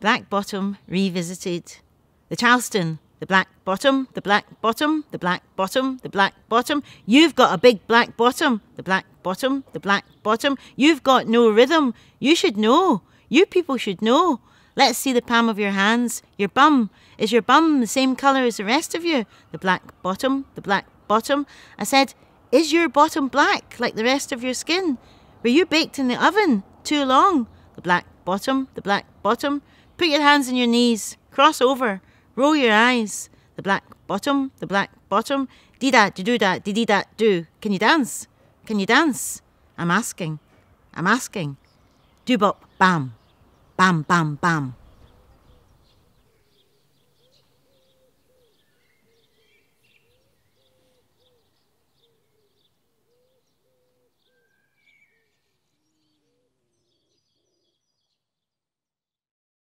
Black Bottom Revisited. The Charleston, the black bottom, the black bottom, the black bottom, the black bottom. You've got a big black bottom, the black bottom, the black bottom. You've got no rhythm. You should know. You people should know. Let's see the palm of your hands. Your bum. Is your bum the same colour as the rest of you? The black bottom, the black bottom. I said, Is your bottom black like the rest of your skin? Were you baked in the oven too long? The black bottom, the black bottom. Put your hands on your knees. Cross over. Roll your eyes. The black bottom, the black bottom. Dee da, do da, dee dee da, do. Can you dance? Can you dance? I'm asking. I'm asking. Do bop, bam. Bam, bam, bam.